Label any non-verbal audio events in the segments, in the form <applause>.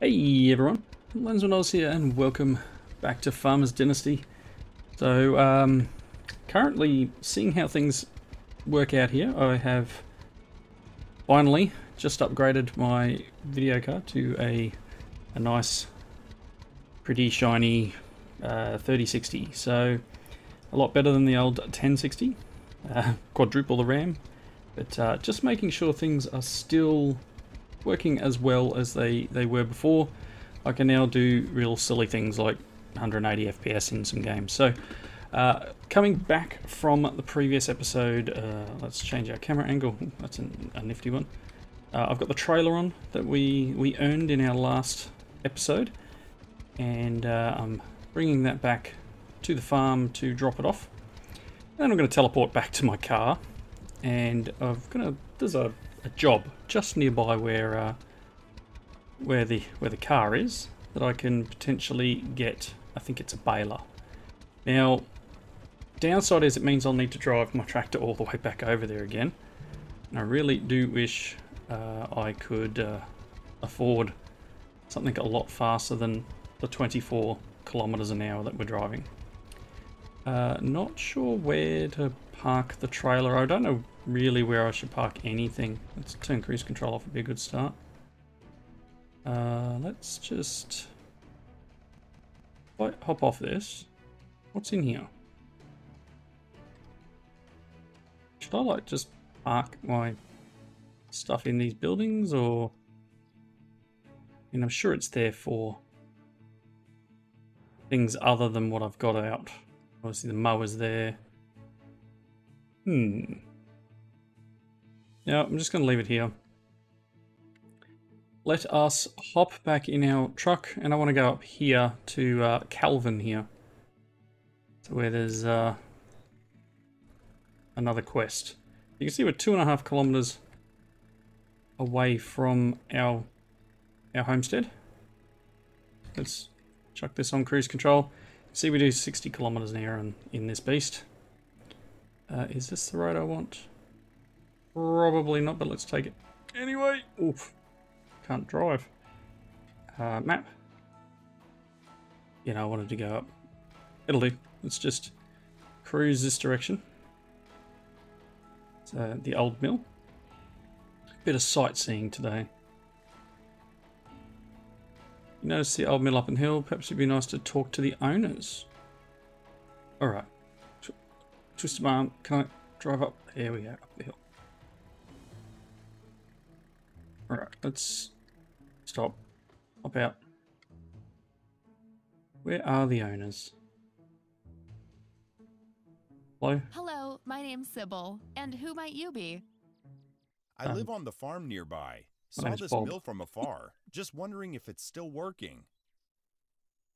Hey everyone, Lensman Oz here and welcome back to Farmers Dynasty. So, um, currently seeing how things work out here, I have finally just upgraded my video card to a, a nice, pretty shiny uh, 3060. So, a lot better than the old 1060, uh, quadruple the RAM, but uh, just making sure things are still working as well as they, they were before. I can now do real silly things like 180 FPS in some games. So, uh, coming back from the previous episode, uh, let's change our camera angle. That's an, a nifty one. Uh, I've got the trailer on that we, we earned in our last episode, and uh, I'm bringing that back to the farm to drop it off. Then I'm going to teleport back to my car, and I'm going to, there's a a job just nearby where uh, where the where the car is that I can potentially get. I think it's a baler. Now, downside is it means I'll need to drive my tractor all the way back over there again. And I really do wish uh, I could uh, afford something a lot faster than the 24 kilometers an hour that we're driving. Uh, not sure where to park the trailer. I don't know really where I should park anything. Let's turn cruise control off would be a good start. Uh, let's just hop off this. What's in here? Should I like just park my stuff in these buildings or mean, I'm sure it's there for things other than what I've got out. Obviously the mower's there. Hmm. Yeah, I'm just going to leave it here. Let us hop back in our truck, and I want to go up here to uh, Calvin here. So where there's uh, another quest. You can see we're two and a half kilometers away from our our homestead. Let's chuck this on cruise control. See we do 60 kilometers an hour in, in this beast. Uh, is this the road I want? Probably not, but let's take it. Anyway, oof, can't drive. Uh, map. You know, I wanted to go up. It'll do. Let's just cruise this direction. It's uh, the old mill. Bit of sightseeing today. You notice the old mill up in hill. Perhaps it'd be nice to talk to the owners. Alright. Twist Twisted arm. Can I drive up? Here we go, up the hill. Alright, let's stop. Hop out. Where are the owners? Hello? Hello, my name's Sybil. And who might you be? I Um, live on the farm nearby. Saw this Bob. mill from afar. Just wondering if it's still working.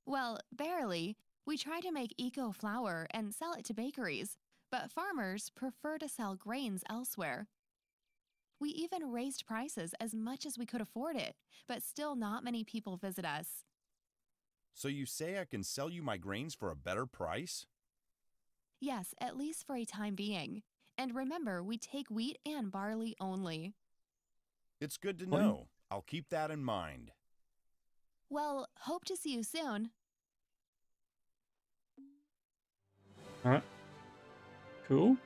Well, barely. We try to make eco flour and sell it to bakeries, but farmers prefer to sell grains elsewhere. We even raised prices as much as we could afford it, but still not many people visit us. So you say I can sell you my grains for a better price? Yes, at least for a time being. And remember, we take wheat and barley only. It's good to What? know. I'll keep that in mind. Well, hope to see you soon. Alright. Cool.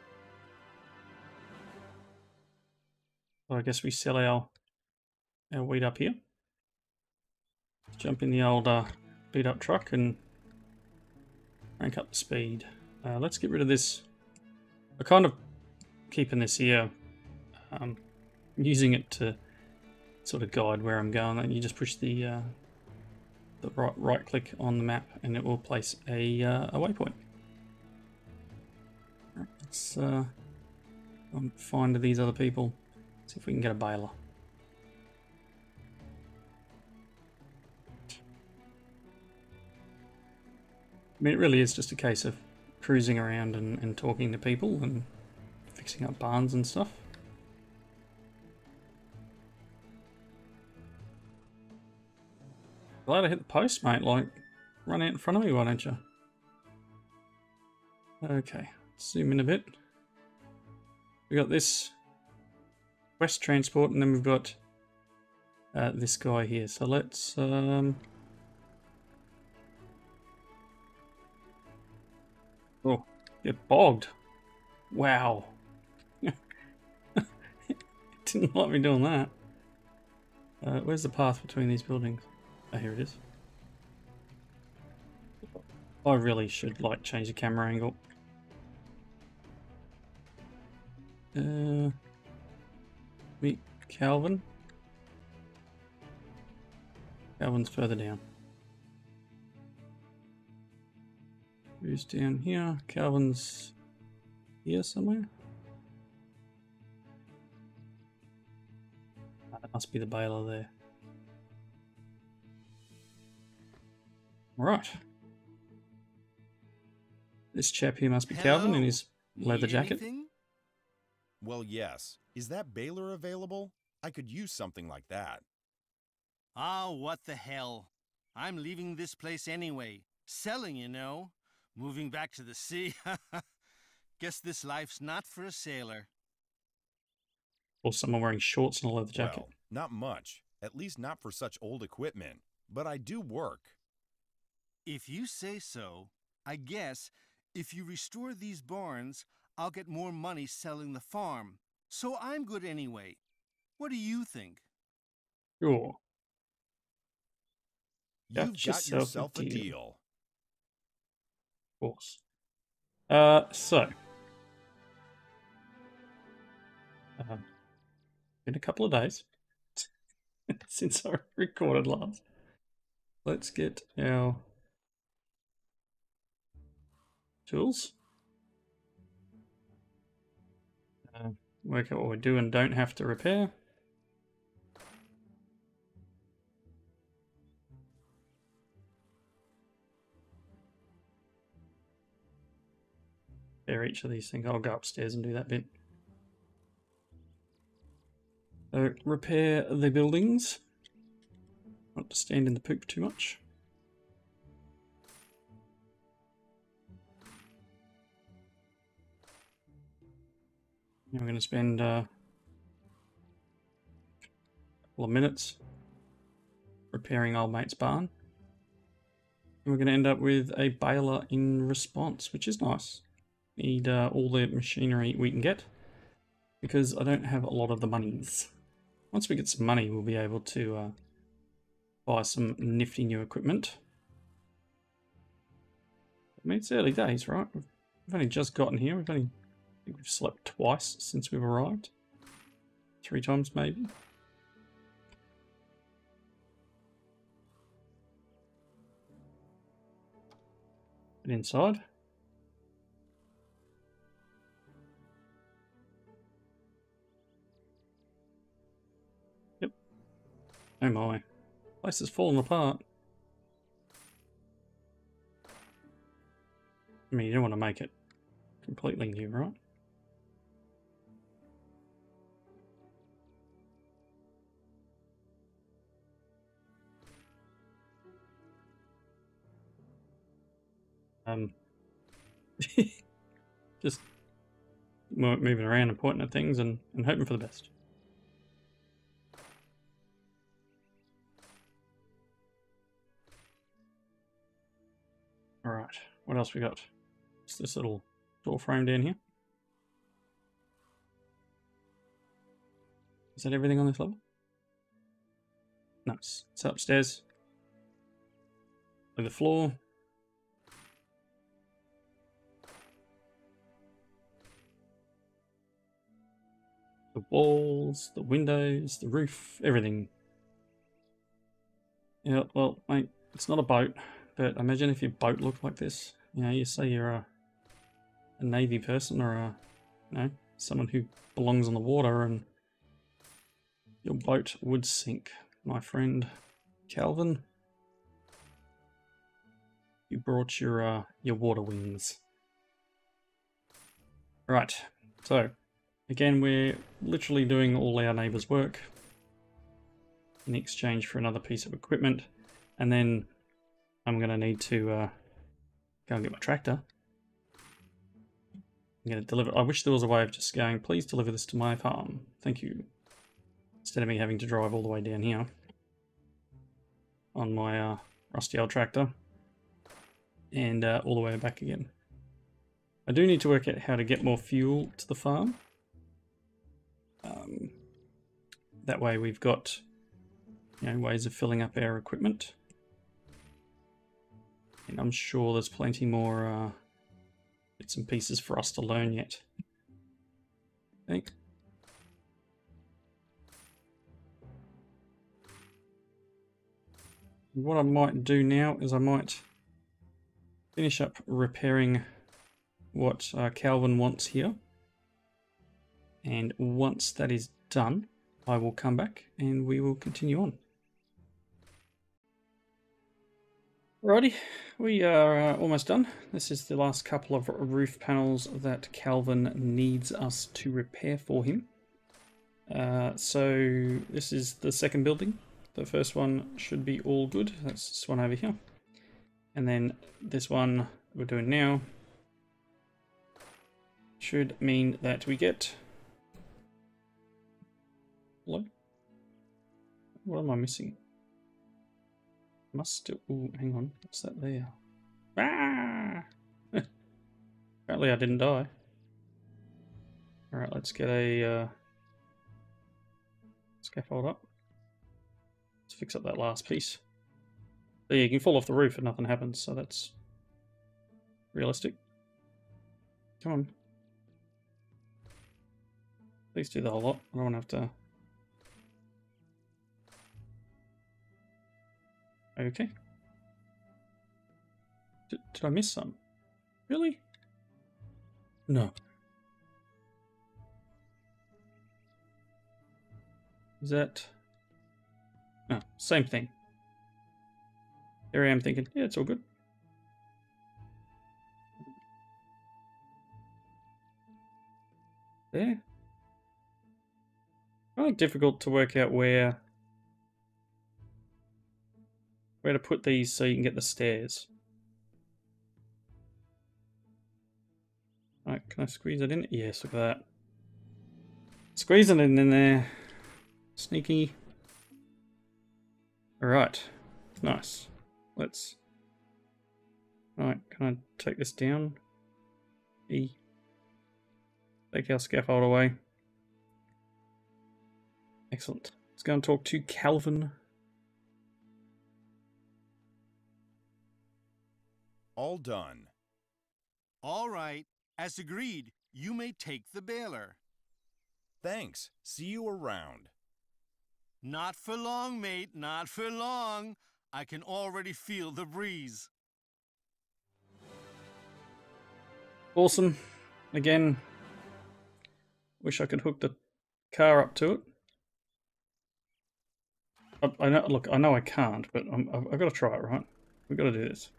Well, I guess we sell our our wheat up here. Jump in the old uh, beat up truck and crank up the speed. Uh, let's get rid of this. I'm kind of keeping this here, um, using it to sort of guide where I'm going. And you just push the uh, the right right click on the map, and it will place a uh, a waypoint. Let's uh, find these other people. See if we can get a baler. I mean, it really is just a case of cruising around and, and talking to people and fixing up barns and stuff. Glad I hit the post, mate. Like, run out in front of me, why don't you? Okay, zoom in a bit. We got this West Transport, and then we've got uh, this guy here. So let's um. Oh, get bogged. Wow. <laughs> Didn't like me doing that. Uh, where's the path between these buildings? Oh, here it is. I really should like change the camera angle. Uh, meet Calvin. Calvin's further down. Who's down here? Calvin's here somewhere. Ah, That must be the baler there. Right. This chap here must be Calvin in his leather Need jacket. anything? Well, yes. Is that baler available? I could use something like that. Ah, what the hell. I'm leaving this place anyway. Selling, you know. Moving back to the sea. <laughs> Guess this life's not for a sailor. Or someone wearing shorts and a leather jacket. Well, not much. At least not for such old equipment. But I do work. If you say so, I guess if you restore these barns, I'll get more money selling the farm. So I'm good anyway. What do you think? Sure. You've got yourself a yourself a deal. deal. Of course. Uh, so. Uh, been a couple of days <laughs> since I recorded last. Let's get our tools. Uh, work out what we do and don't have to repair. Repair each of these things. I'll go upstairs and do that bit. So, repair the buildings. Not to stand in the poop too much. We're going to spend uh, a couple of minutes repairing old mate's barn. And we're going to end up with a baler in response, which is nice. Need uh, all the machinery we can get because I don't have a lot of the monies. Once we get some money, we'll be able to uh, buy some nifty new equipment. I mean, it's early days, right? We've we've only just gotten here. We've only I think we've slept twice since we've arrived. Three times, maybe. Get inside. Yep. Oh my. Place is falling apart. I mean, you don't want to make it completely new, right? Um, <laughs> just moving around and pointing at things and, and hoping for the best. All right, what else we got? It's this little door frame down here. Is that everything on this level? No, it's upstairs. With the floor. The walls, the windows, the roof, everything. Yeah, well, mate, it's not a boat, but imagine if your boat looked like this. You know, you say you're a, a navy person or a, you know, someone who belongs on the water and your boat would sink, my friend Calvin. You brought your uh, your water wings. Right, so again, we're literally doing all our neighbours' work in exchange for another piece of equipment, and then I'm going to need to uh, go and get my tractor. I'm going to deliver. I wish there was a way of just going, please deliver this to my farm. Thank you. Instead of me having to drive all the way down here. on my uh, rusty old tractor and uh, all the way back again. I do need to work out how to get more fuel to the farm. Um, that way we've got you know, ways of filling up our equipment. And I'm sure there's plenty more uh, bits and pieces for us to learn yet. I think. What I might do now is I might finish up repairing what uh, Calvin wants here. And once that is done, I will come back and we will continue on. Alrighty, we are uh, almost done. This is the last couple of roof panels that Calvin needs us to repair for him. Uh, so this is the second building. The first one should be all good. That's this one over here. And then this one we're doing now should mean that we get... What am I missing? Must still. Ooh, hang on. What's that there? Ah! <laughs> Apparently, I didn't die. Alright, let's get a uh, scaffold up. Let's fix up that last piece. Yeah, you can fall off the roof and nothing happens, so that's realistic. Come on. Please do the whole lot. I don't want to have to Okay. Did, did I miss some? Really? No. Is that... Oh, same thing. There I am thinking, yeah, it's all good. There. Kind of difficult to work out where where to put these so you can get the stairs. Right, can I squeeze it in? Yes, look at that. Squeezing it in there. Sneaky. Alright. Nice. Let's... Alright, can I take this down? E. Take our scaffold away. Excellent. Let's go and talk to Calvin All done. All right. As agreed, you may take the baler. Thanks. See you around. Not for long, mate, not for long. I can already feel the breeze. Awesome. Again, wish I could hook the car up to it. I, I know. Look, I know I can't, but I'm, I've, I've got to try it. Right? We've got to do this.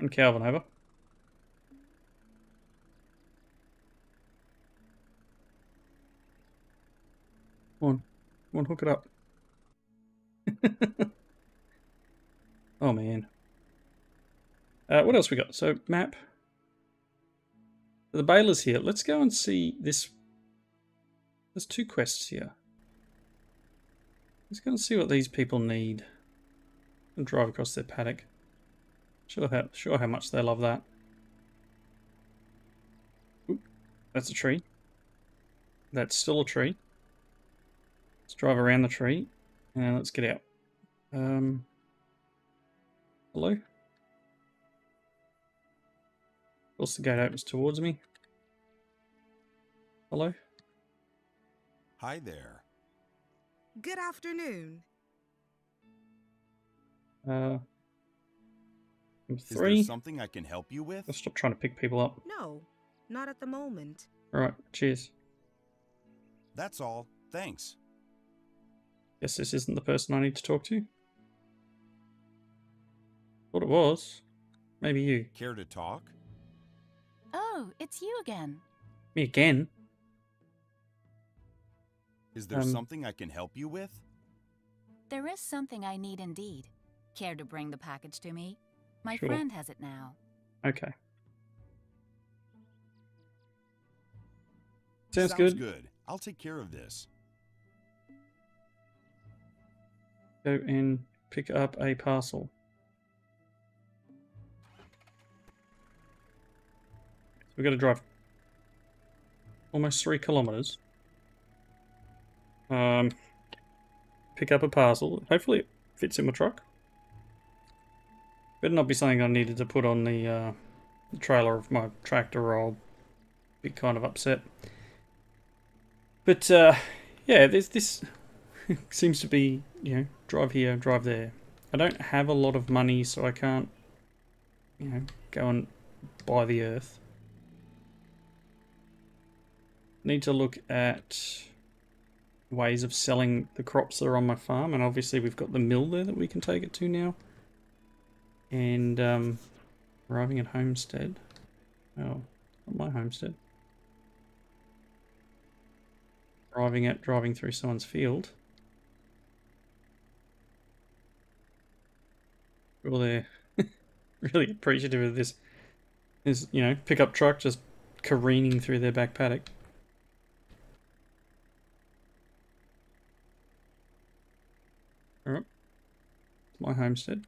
And Calvin over. Come on. Come on, hook it up. <laughs> oh, man. Uh, what else we got? So, map. The baler's here. Let's go and see this. There's two quests here. Let's go and see what these people need. And drive across their paddock. Sure how, sure how much they love that. Ooh, that's a tree. That's still a tree. Let's drive around the tree and let's get out. Um, hello? Of course the gate opens towards me. Hello? Hi there. Good afternoon. Uh, Is three. there something I can help you with? Let's stop trying to pick people up. No, not at the moment. Alright, cheers. That's all. Thanks. Guess this isn't the person I need to talk to. Thought it was. Maybe you. Care to talk? Oh, it's you again. Me again? Is there Um, something I can help you with? There is something I need indeed. Care to bring the package to me? My Sure. friend has it now. Okay. Sounds, good. good. I'll take care of this. Go and pick up a parcel. We've got to drive almost three kilometers. Um, pick up a parcel. Hopefully it fits in my truck. Better not be something I needed to put on the, uh, the trailer of my tractor or I'll be kind of upset. But, uh, yeah, there's this <laughs> seems to be, you know, drive here, drive there. I don't have a lot of money, so I can't, you know, go and buy the earth. Need to look at ways of selling the crops that are on my farm, and obviously we've got the mill there that we can take it to now. And um, arriving at homestead. Oh, not my homestead. Driving at driving through someone's field. Well, they're <laughs> really appreciative of this. This, you know, pickup truck just careening through their back paddock. My homestead.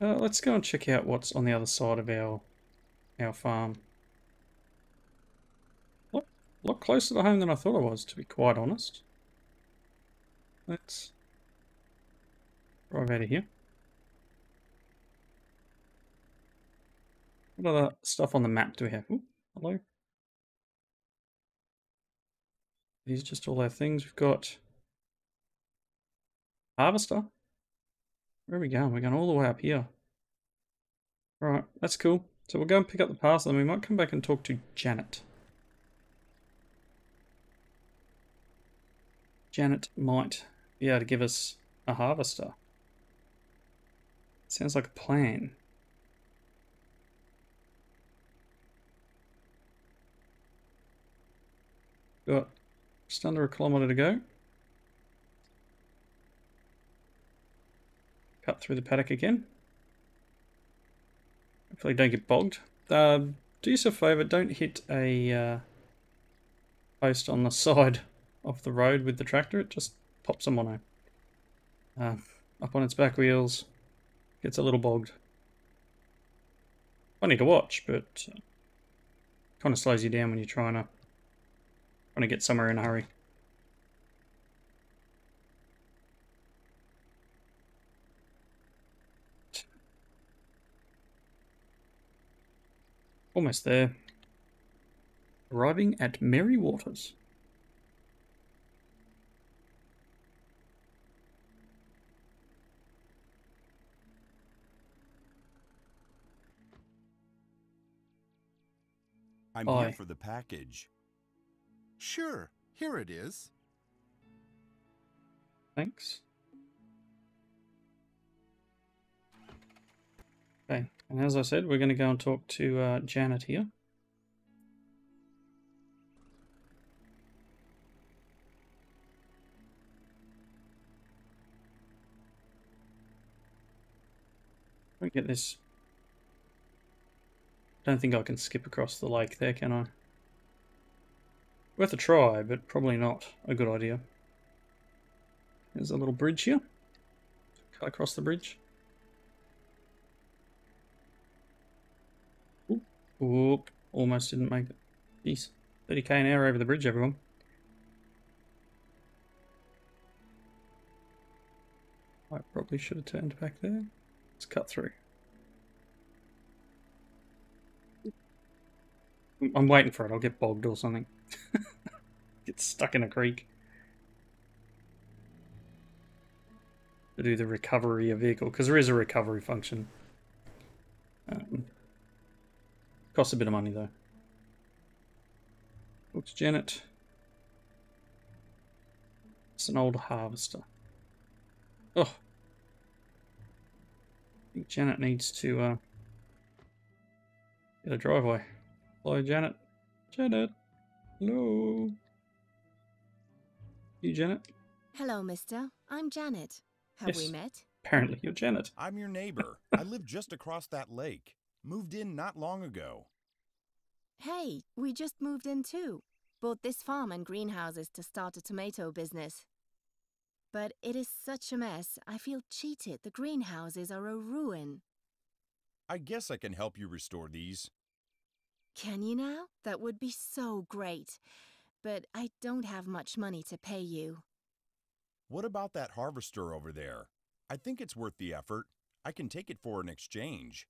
Uh, let's go and check out what's on the other side of our our farm. A lot, closer to home than I thought I was, to be quite honest. Let's drive out of here. What other stuff on the map do we have? Ooh, hello. These are just all our things. We've got harvester. Where are we going? We're going all the way up here. Alright, that's cool. So we'll go and pick up the parcel and we might come back and talk to Janet. Janet might be able to give us a harvester. Sounds like a plan. Got just under a kilometre to go. Cut through the paddock again. Hopefully don't get bogged. Uh, do yourself a favour, don't hit a uh, post on the <laughs> side of the road with the tractor. It just pops a mono. Uh, up on its back wheels, gets a little bogged. Funny to watch, but uh, kind of slows you down when you're trying to trying to get somewhere in a hurry. Almost there. Arriving at Merry Waters. I'm Bye. here for the package. Sure, here it is. Thanks. Okay, and as I said, we're going to go and talk to uh, Janet here. Don't get this. Don't think I can skip across the lake there, can I? Worth a try, but probably not a good idea. There's a little bridge here. Cut across the bridge. Oop, Oop. almost didn't make it. Jeez, 30k an hour over the bridge, everyone. I probably should have turned back there. Let's cut through. I'm waiting for it. I'll get bogged or something. <laughs> get stuck in a creek. To do the recovery of vehicle, because there is a recovery function. Um, costs a bit of money though. Looks Janet. It's an old harvester. Oh. I think Janet needs to uh, get a driveway. Hello, Janet. Janet. Hello. You, Janet? Hello, mister. I'm Janet. Have we met? Apparently, you're Janet. I'm your neighbor. <laughs> I live just across that lake. Moved in not long ago. Hey, we just moved in too. Bought this farm and greenhouses to start a tomato business. but it is such a mess. I feel cheated. The greenhouses are a ruin. I guess I can help you restore these. Can you now? That would be so great. But I don't have much money to pay you. What about that harvester over there? I think it's worth the effort. I can take it for an exchange.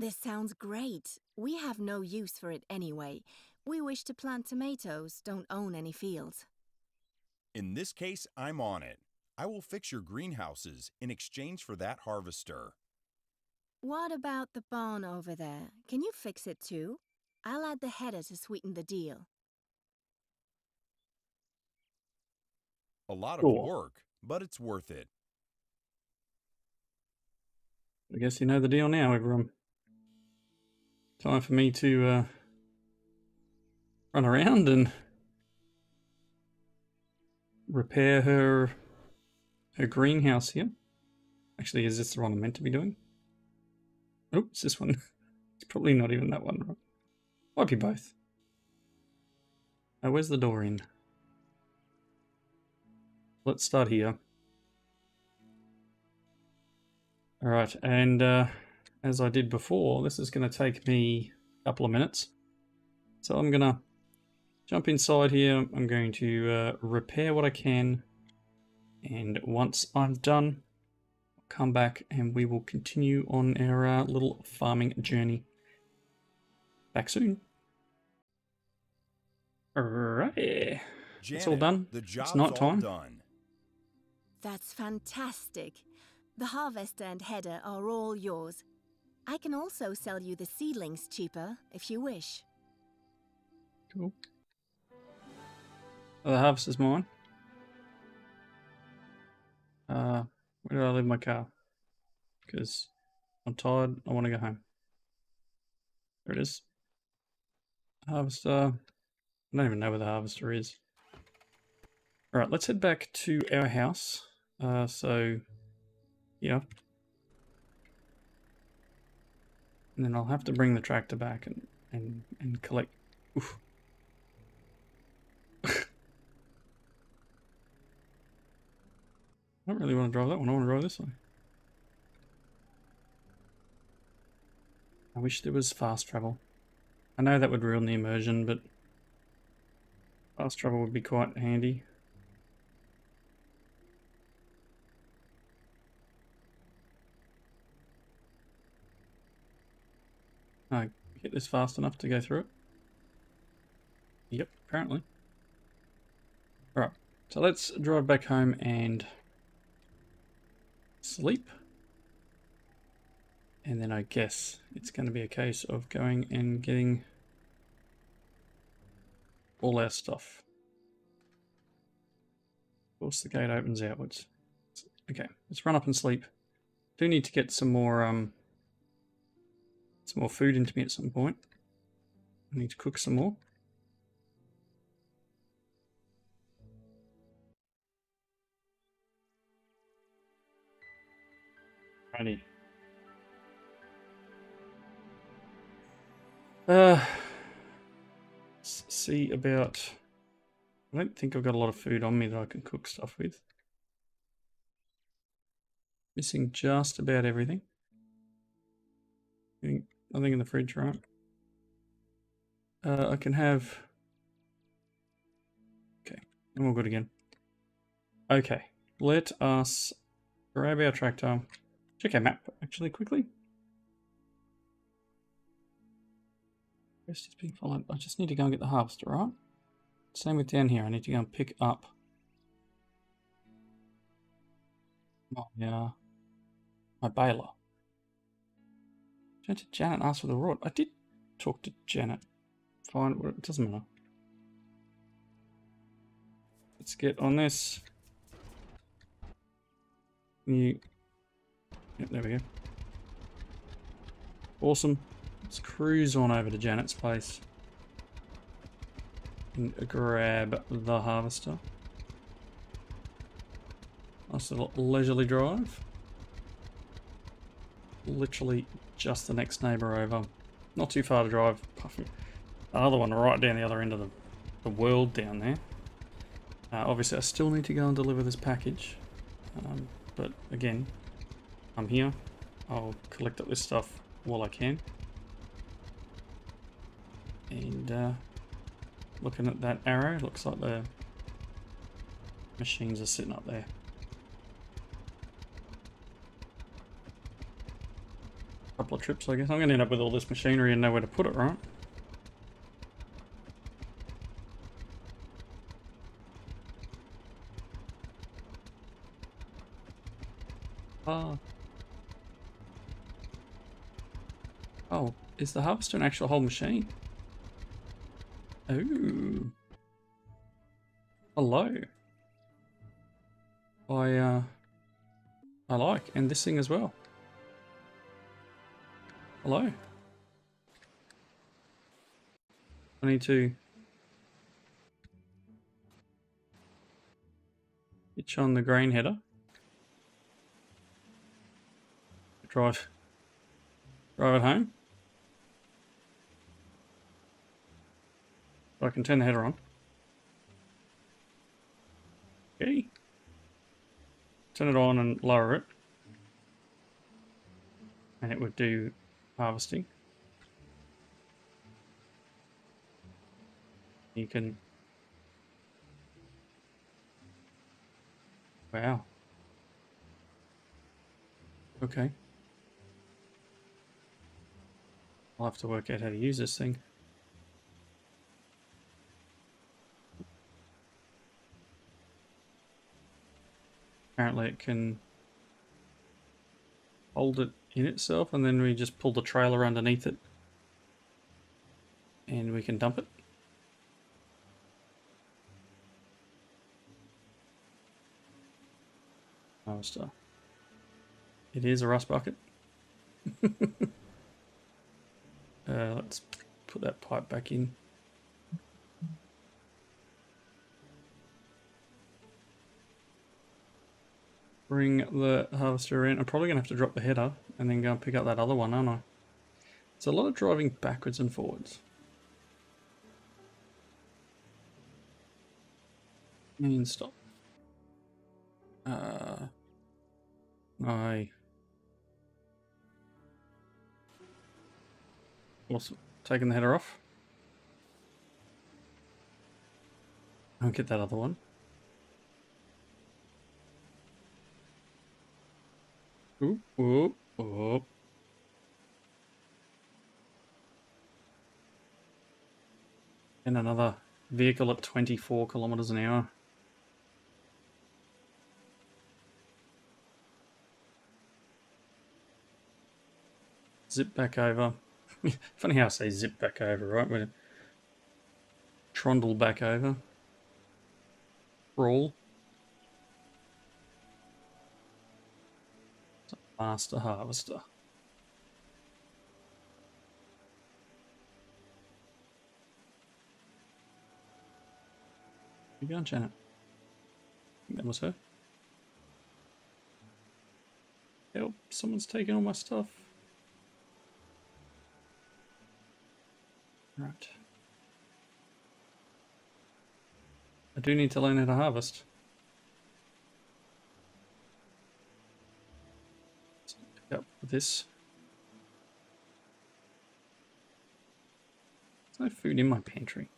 This sounds great. We have no use for it anyway. We wish to plant tomatoes, don't own any fields. In this case, I'm on it. I will fix your greenhouses in exchange for that harvester. What about the barn over there? Can you fix it too? I'll add the header to sweeten the deal. A lot of work, but it's worth it. I guess you know the deal now, everyone. Time for me to uh, run around and repair her her greenhouse here. Actually, is this the one I'm meant to be doing? It's this one. <laughs> It's probably not even that one. Right? Might be both. Oh, where's the door in? Let's start here. Alright, and uh, as I did before, this is going to take me a couple of minutes. So I'm going to jump inside here. I'm going to uh, repair what I can. And once I'm done, I'll come back and we will continue on our uh, little farming journey. Back soon. Alright. It's all done. The It's job's not all time. done. That's fantastic. The harvester and header are all yours. I can also sell you the seedlings cheaper if you wish. Cool. Oh, the harvest is mine. Uh, where do I leave my car? Because I'm tired. I want to go home. There it is. Harvester. I don't even know where the harvester is. Alright, let's head back to our house. Uh, so, yeah. And then I'll have to bring the tractor back and, and, and collect. Oof. <laughs> I don't really want to drive that one. I want to drive this one. I wish there was fast travel. I know that would ruin the immersion, but fast travel would be quite handy. I hit this fast enough to go through it. Yep, apparently. Alright, so let's drive back home and sleep. And then I guess it's going to be a case of going and getting all our stuff. Of course, the gate opens outwards. Okay, let's run up and sleep. Do need to get some more um some more food into me at some point. I need to cook some more. Righty. Uh, let's see about. I don't think I've got a lot of food on me that I can cook stuff with. Missing just about everything. Nothing in the fridge, right? Uh, I can have. Okay, I'm all good again. Okay, let us grab our tractor. Check our map actually quickly. Quest is being followed. I just need to go and get the harvester, right? Same with down here. I need to go and pick up my uh, my baler. Turn to Janet and ask for the rod. I did talk to Janet. Fine, it doesn't matter. Let's get on this. You. Yep, there we go. Awesome. Let's cruise on over to Janet's place. And grab the harvester. Nice little leisurely drive. Literally just the next neighbour over. Not too far to drive. Apart from the other one right down the other end of the, the world down there. Uh, obviously, I still need to go and deliver this package. Um, but again, I'm here. I'll collect up this stuff while I can. And uh, looking at that arrow, looks like the machines are sitting up there. Couple of trips, I guess. I'm going to end up with all this machinery and nowhere to put it, right? Ah. Oh, is the harvester an actual whole machine? Oh. Hello. I, uh, I like, and this thing as well. I need to hitch on the grain header. Drive, drive it home. I can turn the header on. Okay. Turn it on and lower it. And it would do harvesting. You can... Wow. Okay. I'll have to work out how to use this thing. Apparently it can hold it in itself and then we just pull the trailer underneath it and we can dump it. Harvester. It is a rust bucket. <laughs> uh, let's put that pipe back in. Bring the harvester in. I'm probably going to have to drop the header and then go and pick up that other one, aren't I? It's a lot of driving backwards and forwards. And stop. Uh, I... Awesome. Taking the header off. I'll get that other one. Oop. And another vehicle at 24 kilometers an hour. Zip back over. <laughs> Funny how I say zip back over, right? When trundle back over. Roll. Master Harvester. You going, Janet? that was her. Help, someone's taking all my stuff. Right. I do need to learn how to harvest. Yep, this. There's no food in my pantry.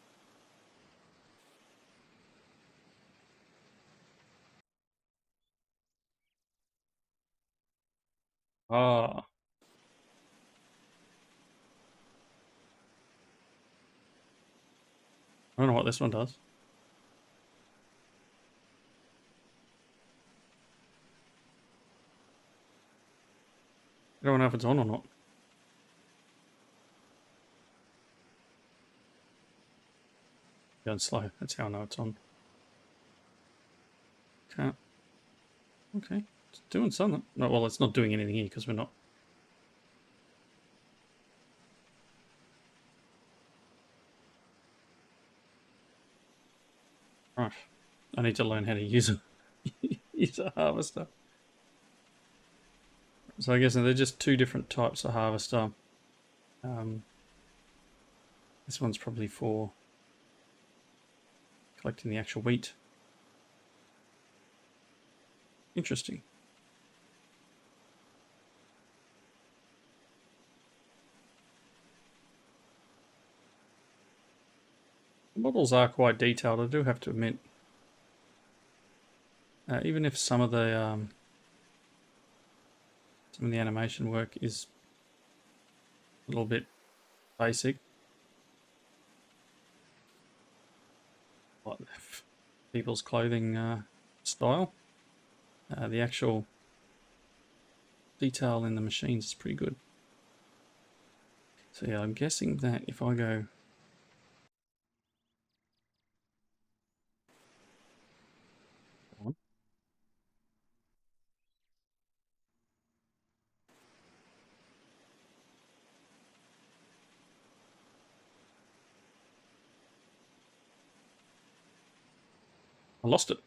Ah. I don't know what this one does. I don't know if it's on or not. Going slow. That's how I know it's on. Okay. Okay. It's doing something. No, well, it's not doing anything here because we're not. Right. I need to learn how to use a, <laughs> use a harvester. So I guess they're just two different types of harvester. Um, this one's probably for collecting the actual wheat. Interesting. The models are quite detailed, I do have to admit. Uh, even if some of the um, some of the animation work is a little bit basic. Like people's clothing uh, style. Uh, the actual detail in the machines is pretty good. So yeah, I'm guessing that if I go I lost it.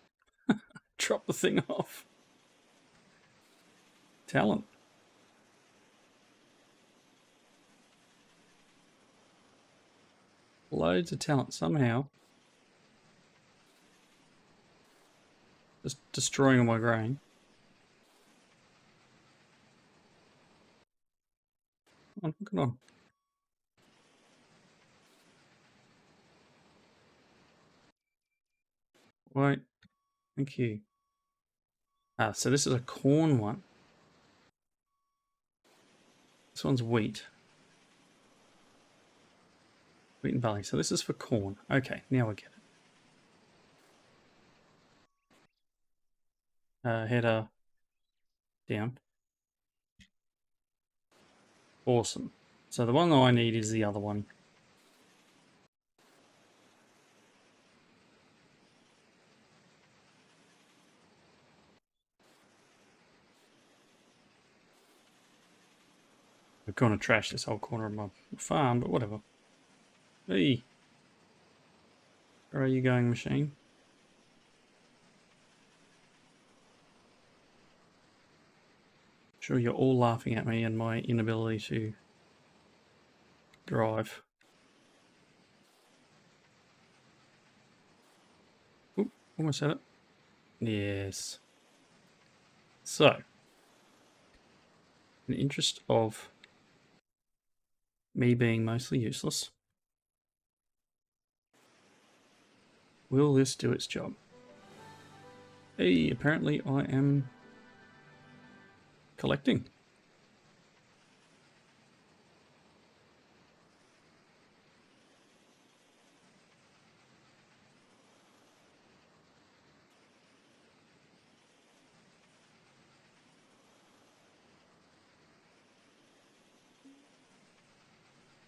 <laughs> Drop the thing off. Talent. Loads of talent somehow. Just destroying all my grain. Come on. Right. Thank you. Ah, so this is a corn one. This one's wheat. Wheat and barley. So this is for corn. Okay, now we get it. Uh, header down. Awesome. So the one that I need is the other one. Going to trash this whole corner of my farm, but whatever. Hey! Where are you going, machine? I'm sure you're all laughing at me and my inability to drive. Oop, almost had it. Yes. So, in the interest of me being mostly useless. Will this do its job? Hey, apparently I am collecting.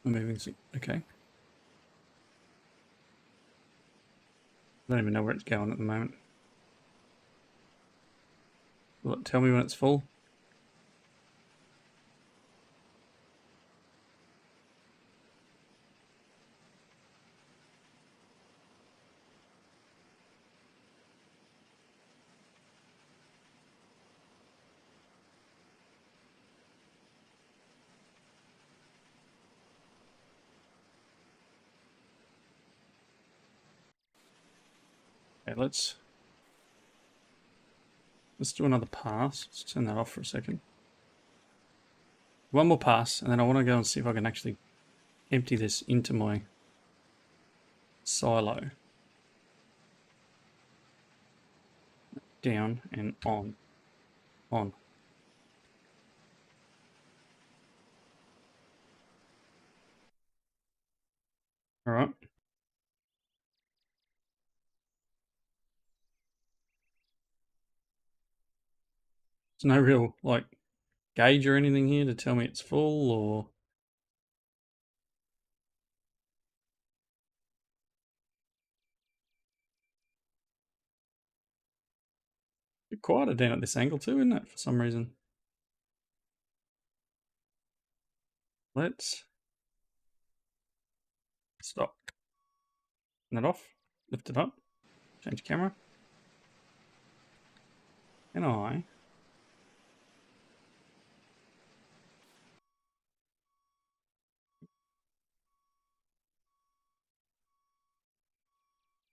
Moving. Okay. I don't even know where it's going at the moment. It tell me when it's full? Okay, let's let's do another pass. Let's turn that off for a second. One more pass, and then I want to go and see if I can actually empty this into my silo. Down and on. On. Alright. There's no real like gauge or anything here to tell me it's full or quieter down at this angle too, isn't it, for some reason? Let's stop. Turn that off. Lift it up. Change camera. And I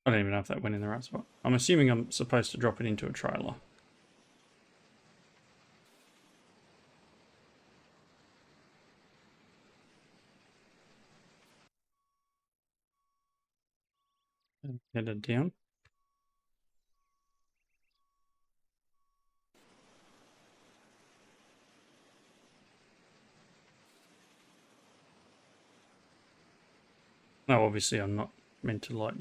I don't even know if that went in the right spot. I'm assuming I'm supposed to drop it into a trailer. Headed down. No, obviously I'm not meant to like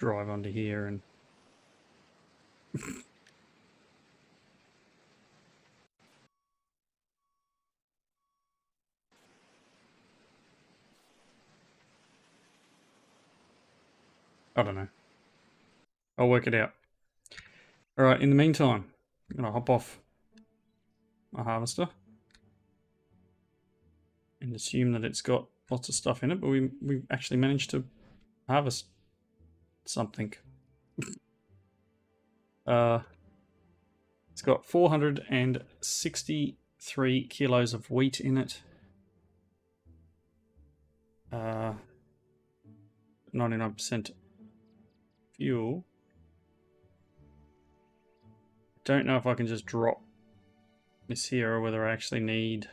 drive onto here and I don't know. I'll work it out. Alright, in the meantime, I'm going to hop off my harvester and assume that it's got lots of stuff in it, but we, we actually managed to harvest something. uh, it's got 463 kilos of wheat in it. Uh, 99% fuel. Don't know if I can just drop this here or whether I actually need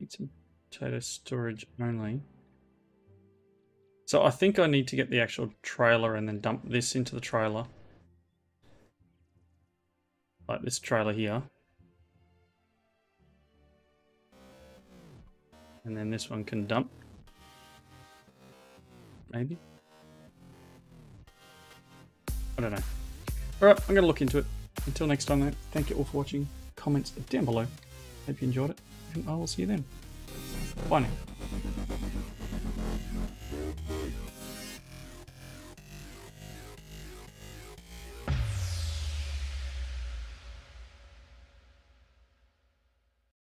need some potato storage only. So I think I need to get the actual trailer and then dump this into the trailer. Like this trailer here. And then this one can dump. Maybe? I don't know. Alright, I'm going to look into it. Until next time, though, thank you all for watching. Comments down below. Hope you enjoyed it, and I will see you then. Bye now.